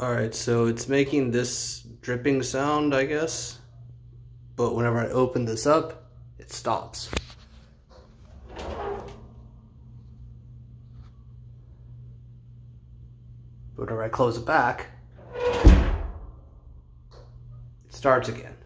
Alright, so it's making this dripping sound, I guess. But whenever I open this up, it stops. But whenever I close it back, it starts again.